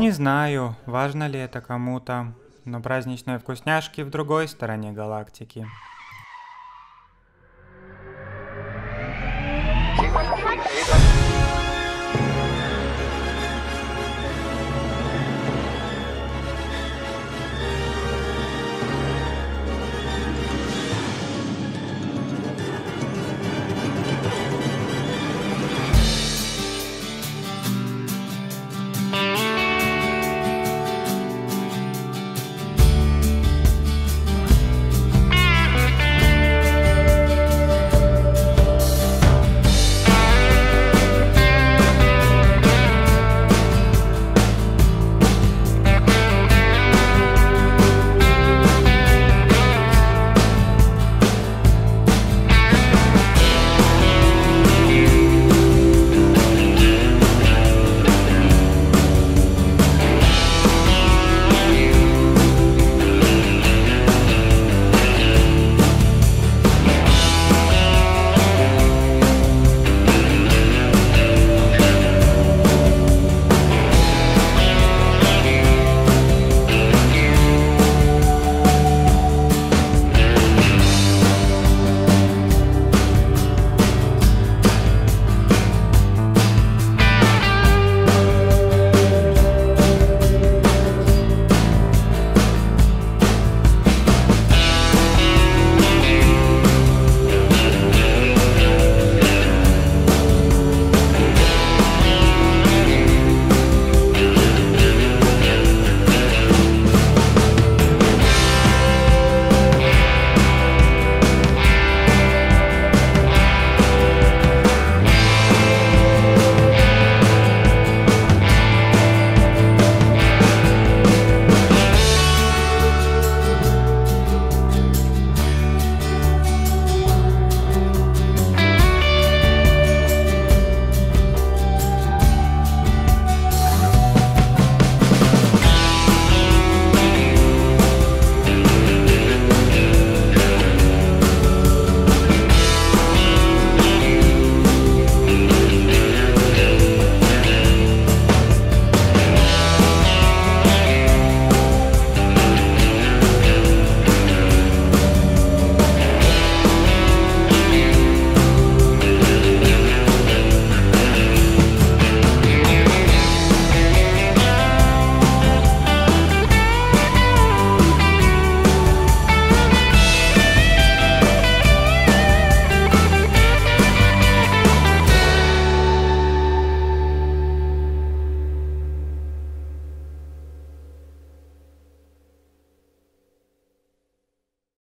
Не знаю, важно ли это кому-то, но праздничные вкусняшки в другой стороне галактики.